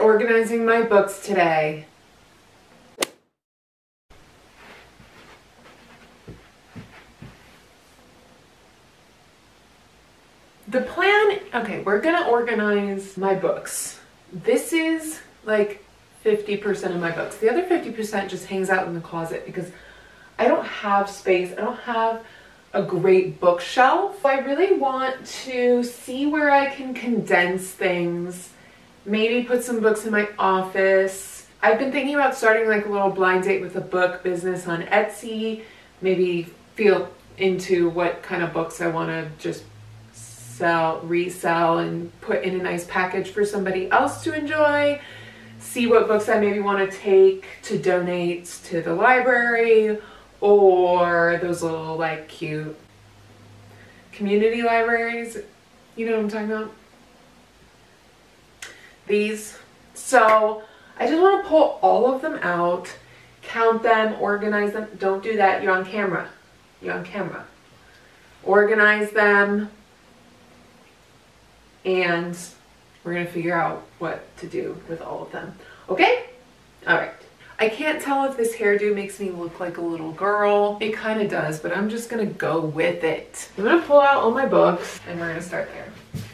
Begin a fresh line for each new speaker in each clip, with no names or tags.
organizing my books today. The plan, okay, we're gonna organize my books. This is like 50% of my books. The other 50% just hangs out in the closet because I don't have space. I don't have a great bookshelf. I really want to see where I can condense things, maybe put some books in my office. I've been thinking about starting like a little blind date with a book business on Etsy, maybe feel into what kind of books I want to just sell, resell, and put in a nice package for somebody else to enjoy. See what books I maybe want to take to donate to the library or those little like cute community libraries. You know what I'm talking about? These. So I just want to pull all of them out, count them, organize them. Don't do that. You're on camera. You're on camera. Organize them. And we're going to figure out what to do with all of them. Okay? All right. I can't tell if this hairdo makes me look like a little girl. It kind of does, but I'm just gonna go with it. I'm gonna pull out all my books and we're gonna start there.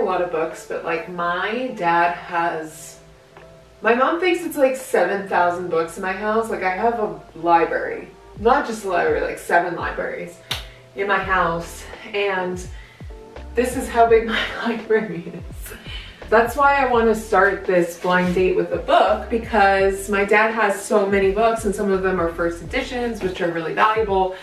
A lot of books, but like my dad has, my mom thinks it's like 7,000 books in my house. Like I have a library not just a library, like seven libraries in my house. And this is how big my library is. That's why I want to start this blind date with a book because my dad has so many books and some of them are first editions, which are really valuable.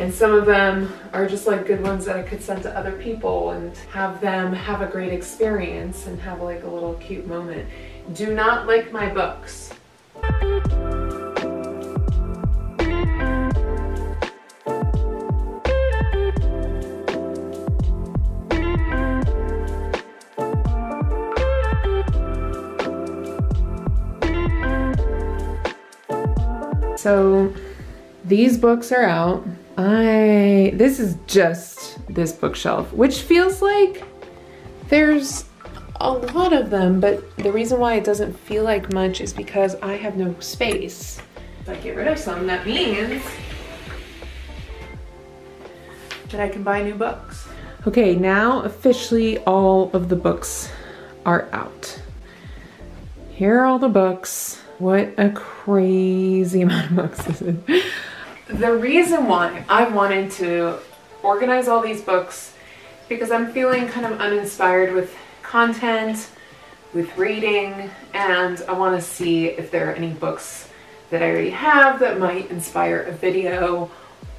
And some of them are just like good ones that I could send to other people and have them have a great experience and have like a little cute moment. Do not like my books. So these books are out. I, this is just this bookshelf, which feels like there's a lot of them, but the reason why it doesn't feel like much is because I have no space. If I get rid of some, that means that I can buy new books. Okay, now officially all of the books are out. Here are all the books. What a crazy amount of books this is. The reason why I wanted to organize all these books because I'm feeling kind of uninspired with content, with reading, and I want to see if there are any books that I already have that might inspire a video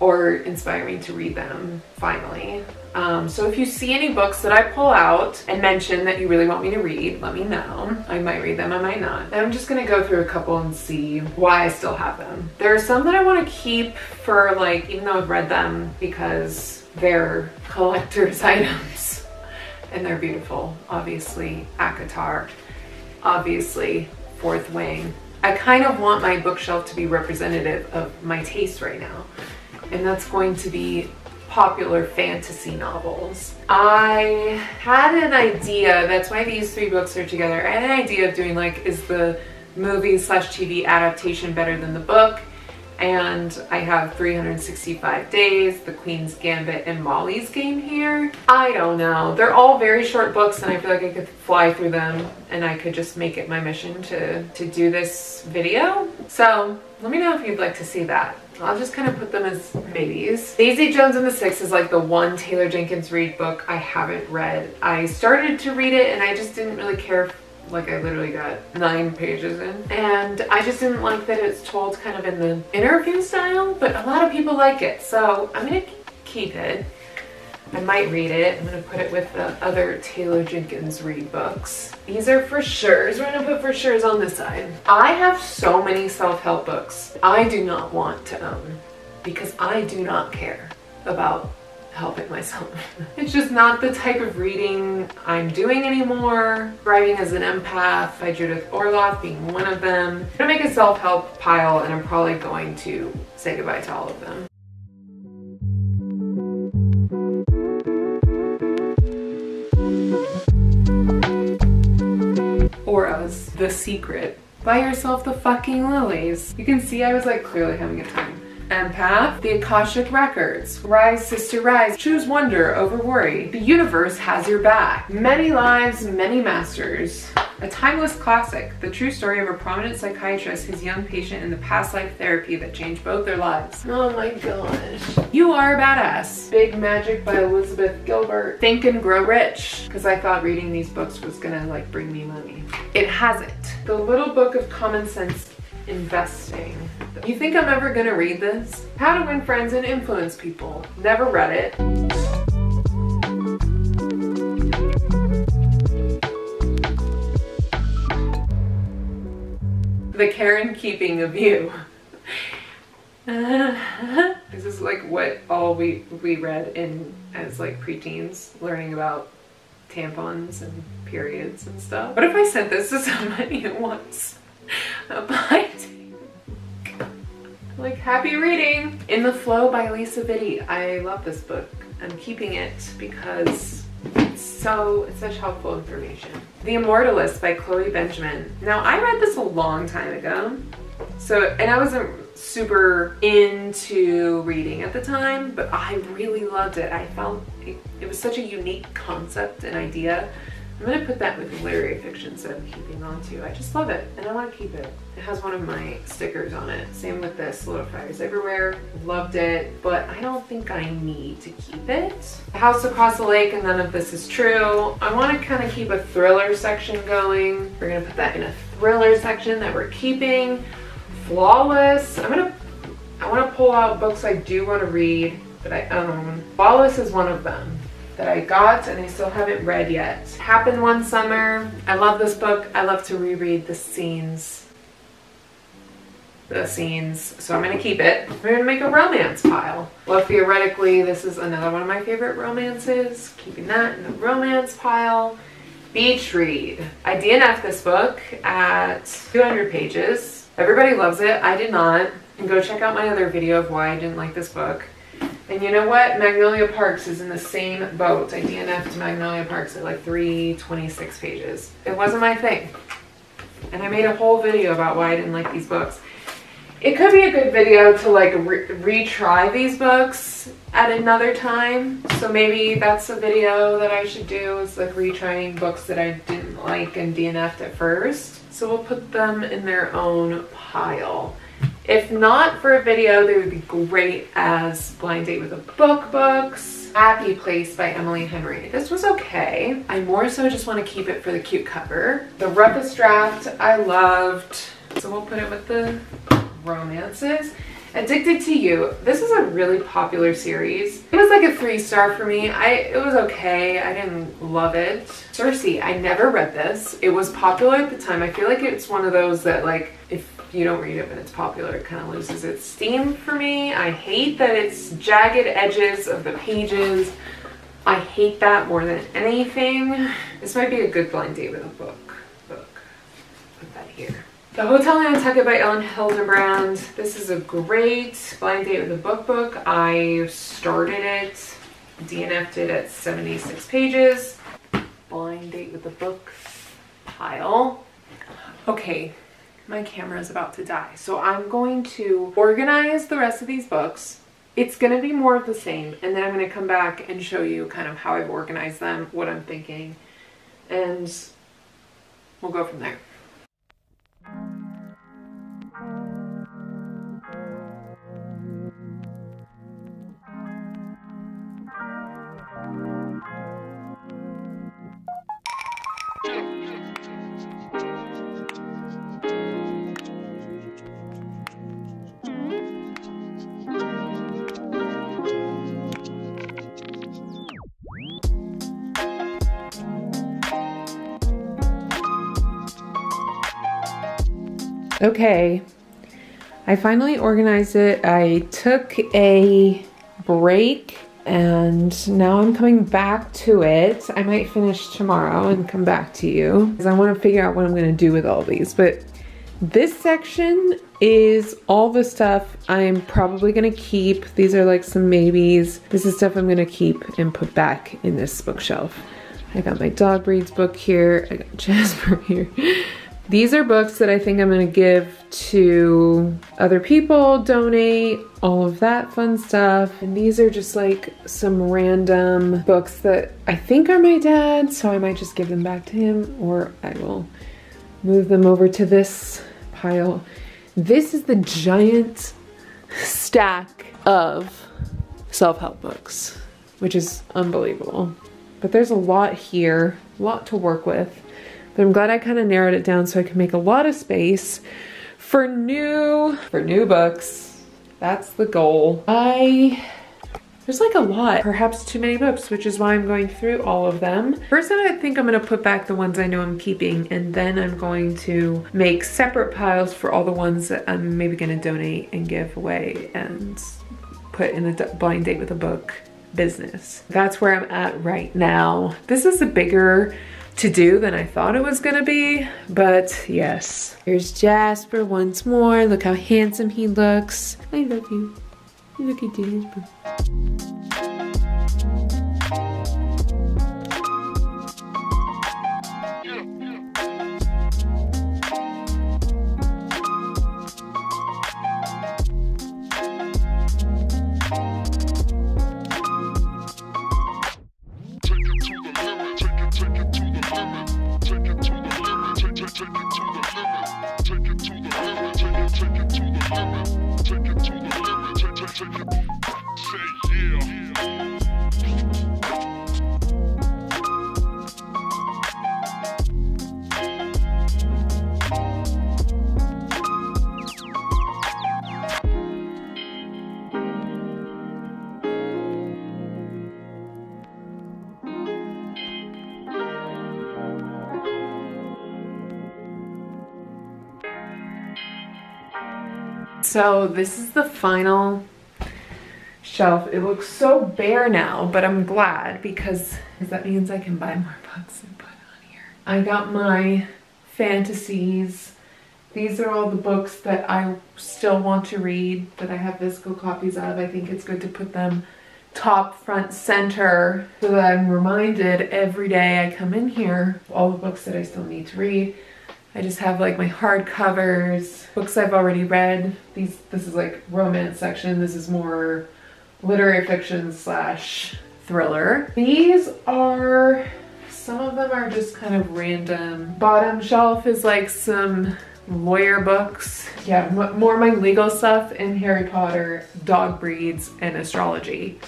or inspire me to read them finally. Um, so if you see any books that I pull out and mention that you really want me to read, let me know. I might read them, I might not. And I'm just gonna go through a couple and see why I still have them. There are some that I wanna keep for like, even though I've read them because they're collector's items and they're beautiful. Obviously, ACOTAR, obviously, Fourth Wing. I kind of want my bookshelf to be representative of my taste right now. And that's going to be popular fantasy novels. I had an idea, that's why these three books are together. I had an idea of doing like, is the movie slash TV adaptation better than the book? and I have 365 Days, The Queen's Gambit, and Molly's Game here. I don't know. They're all very short books and I feel like I could fly through them and I could just make it my mission to, to do this video. So let me know if you'd like to see that. I'll just kind of put them as maybes. Daisy Jones and the Six is like the one Taylor Jenkins Reid book I haven't read. I started to read it and I just didn't really care like I literally got nine pages in. And I just didn't like that it's told kind of in the interview style, but a lot of people like it. So I'm gonna keep it. I might read it. I'm gonna put it with the other Taylor Jenkins Reid books. These are for sure's. We're gonna put for sure's on this side. I have so many self-help books I do not want to own because I do not care about helping myself. it's just not the type of reading I'm doing anymore. Thriving as an Empath by Judith Orloff being one of them. I'm gonna make a self-help pile and I'm probably going to say goodbye to all of them. The Secret. Buy yourself the fucking lilies. You can see I was like clearly having a time. Empath, the Akashic Records. Rise, sister, rise. Choose wonder over worry. The universe has your back. Many lives, many masters. A timeless classic, the true story of a prominent psychiatrist, his young patient, and the past life therapy that changed both their lives. Oh my gosh. You Are a Badass. Big Magic by Elizabeth Gilbert. Think and Grow Rich, because I thought reading these books was gonna like bring me money. It hasn't. The Little Book of Common Sense Investing. You think I'm ever gonna read this? How to Win Friends and Influence People. Never read it. The Care and Keeping of You. this is like what all we we read in as like preteens, learning about tampons and periods and stuff. What if I sent this to somebody at once? Blind like happy reading. In the Flow by Lisa Vitti. I love this book. I'm keeping it because it's so, it's such helpful information. The Immortalist by Chloe Benjamin. Now I read this a long time ago. So, and I wasn't super into reading at the time, but I really loved it. I felt it, it was such a unique concept and idea I'm gonna put that with literary fiction, so I'm keeping on to. I just love it and I want to keep it. It has one of my stickers on it. Same with this, Little Fires Everywhere. Loved it, but I don't think I need to keep it. The House Across the Lake and None of This Is True. I want to kind of keep a thriller section going. We're gonna put that in a thriller section that we're keeping. Flawless. I'm gonna, I want to pull out books I do want to read that I own. Flawless is one of them that I got and I still haven't read yet. Happened one summer. I love this book. I love to reread the scenes. The scenes. So I'm going to keep it. We're going to make a romance pile. Well, theoretically, this is another one of my favorite romances. Keeping that in the romance pile. Beach read. I DNF this book at 200 pages. Everybody loves it. I did not. And go check out my other video of why I didn't like this book. And you know what? Magnolia Parks is in the same boat. I DNF'd Magnolia Parks at like 326 pages. It wasn't my thing. And I made a whole video about why I didn't like these books. It could be a good video to like re retry these books at another time. So maybe that's a video that I should do is like retrying books that I didn't like and DNF'd at first. So we'll put them in their own pile. If not for a video, they would be great as Blind Date with a Book books. Happy Place by Emily Henry. This was okay. I more so just want to keep it for the cute cover. The roughest draft I loved. So we'll put it with the romances. Addicted to You. This is a really popular series. It was like a three star for me. I It was okay. I didn't love it. Circe. I never read this. It was popular at the time. I feel like it's one of those that like if you don't read it when it's popular, it kind of loses its steam for me. I hate that it's jagged edges of the pages. I hate that more than anything. This might be a good blind date with a. Book. The Hotel Nantucket by Elin Hilderbrand. This is a great blind date with a book book. I started it, DNF'd it at 76 pages. Blind date with a book pile. Okay, my camera is about to die. So I'm going to organize the rest of these books. It's going to be more of the same. And then I'm going to come back and show you kind of how I've organized them, what I'm thinking. And we'll go from there. Okay, I finally organized it. I took a break and now I'm coming back to it. I might finish tomorrow and come back to you because I want to figure out what I'm going to do with all these. But this section is all the stuff I'm probably going to keep. These are like some maybes. This is stuff I'm going to keep and put back in this bookshelf. I got my dog breeds book here. I got Jasper here. These are books that I think I'm gonna give to other people, donate, all of that fun stuff. And these are just like some random books that I think are my dad's, so I might just give them back to him or I will move them over to this pile. This is the giant stack of self-help books, which is unbelievable. But there's a lot here, a lot to work with. But I'm glad I kind of narrowed it down so I can make a lot of space for new, for new books. That's the goal. I, there's like a lot, perhaps too many books, which is why I'm going through all of them. First, I think I'm gonna put back the ones I know I'm keeping, and then I'm going to make separate piles for all the ones that I'm maybe gonna donate and give away and put in a blind date with a book business. That's where I'm at right now. This is a bigger to do than I thought it was gonna be, but yes. Here's Jasper once more. Look how handsome he looks. I love you. Look at Jasper. So this is the final shelf. It looks so bare now, but I'm glad because that means I can buy more books and put on here. I got my fantasies. These are all the books that I still want to read that I have physical copies of. I think it's good to put them top front center so that I'm reminded every day I come in here all the books that I still need to read. I just have like my hard covers, books I've already read. These, this is like romance section. This is more literary fiction slash thriller. These are, some of them are just kind of random. Bottom shelf is like some lawyer books. Yeah, more my legal stuff and Harry Potter, dog breeds, and astrology.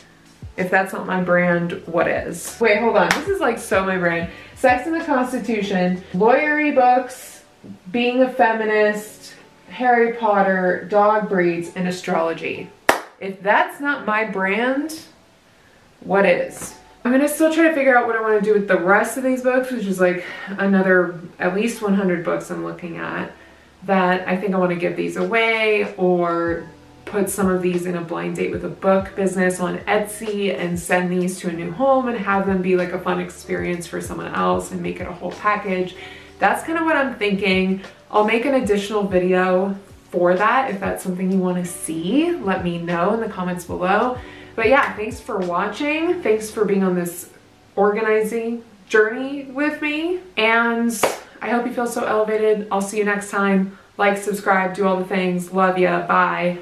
If that's not my brand, what is? Wait, hold on. This is like so my brand. Sex and the Constitution, lawyery books, being a feminist, Harry Potter, dog breeds, and astrology. If that's not my brand, what is? I'm gonna still try to figure out what I wanna do with the rest of these books, which is like another at least 100 books I'm looking at that I think I wanna give these away or put some of these in a blind date with a book business on Etsy and send these to a new home and have them be like a fun experience for someone else and make it a whole package that's kind of what I'm thinking. I'll make an additional video for that if that's something you want to see. Let me know in the comments below. But yeah, thanks for watching. Thanks for being on this organizing journey with me. And I hope you feel so elevated. I'll see you next time. Like, subscribe, do all the things. Love ya. Bye.